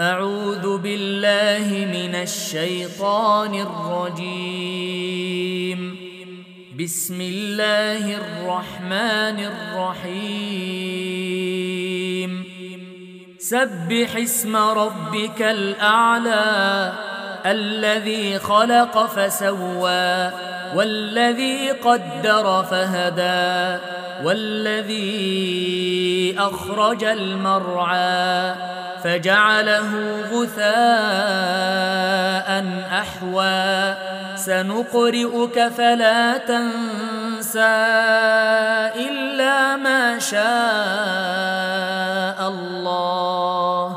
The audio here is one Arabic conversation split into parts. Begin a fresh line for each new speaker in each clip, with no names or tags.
أعوذ بالله من الشيطان الرجيم. بسم الله الرحمن الرحيم. سبح اسم ربك الأعلى. الذي خلق فسوى والذي قدر فهدى والذي أخرج المرعى فجعله غثاء أحوى. سنقرئك فلا تنسى إلا ما شاء الله.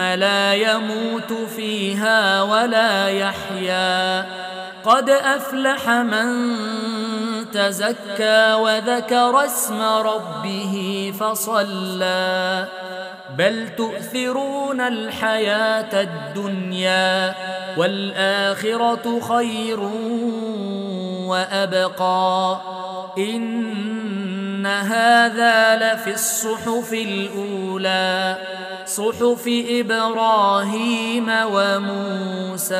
لا يموت فيها ولا يحيا. قد افلح من تزكى وذكر اسم ربه فصلى. بل تؤثرون الحياة الدنيا والاخره خير وابقى. ان هذا لفي الصحف الاولى. صحف إبراهيم وموسى